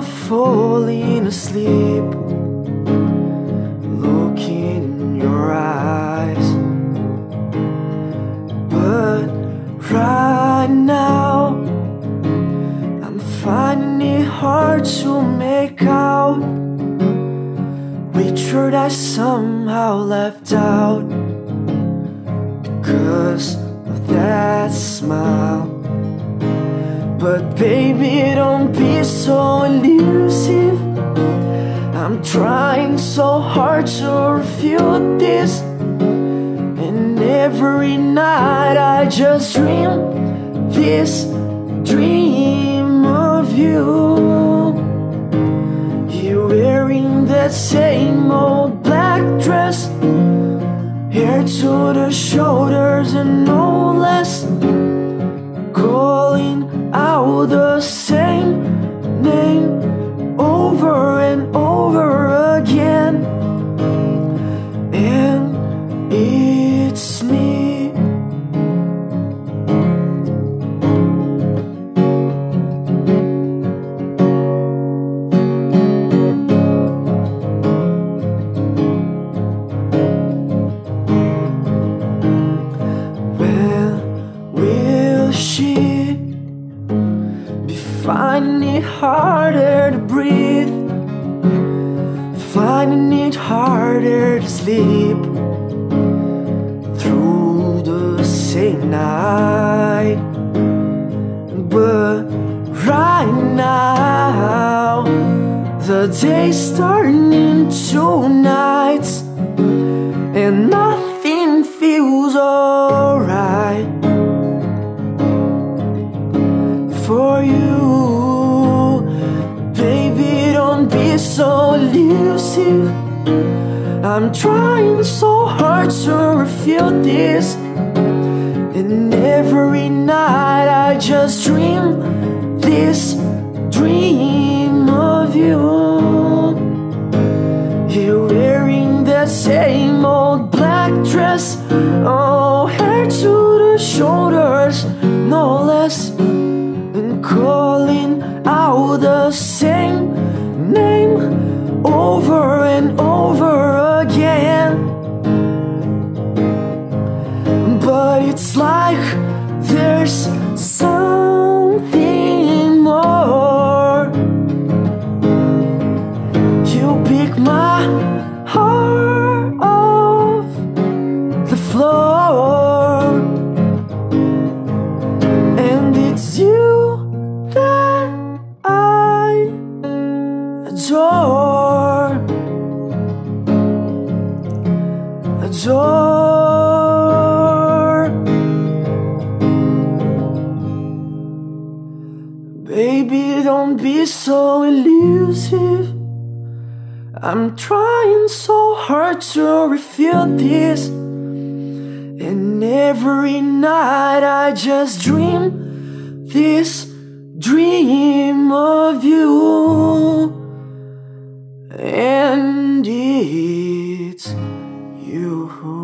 of falling asleep. Looking in your eyes, but right now I'm finding it hard to make out which word I somehow left out because of that smile. But baby, don't be so. I'm trying so hard to refute this. And every night I just dream this dream of you. You wearing that same old black dress, hair to the shoulders and no less. Calling out the same name over and over she be finding it harder to breathe? Finding it harder to sleep through the same night. But right now, the day's turning to nights, I'm trying so hard to refute this. And every night I just dream this dream of you. You're wearing that same old black dress. Oh, hair to the shoulders, no less. And calling out the same name over and over again. But it's like there's something door Baby, don't be so elusive. I'm trying so hard to refute this. And every night I just dream this dream of you. And it's uh-huh.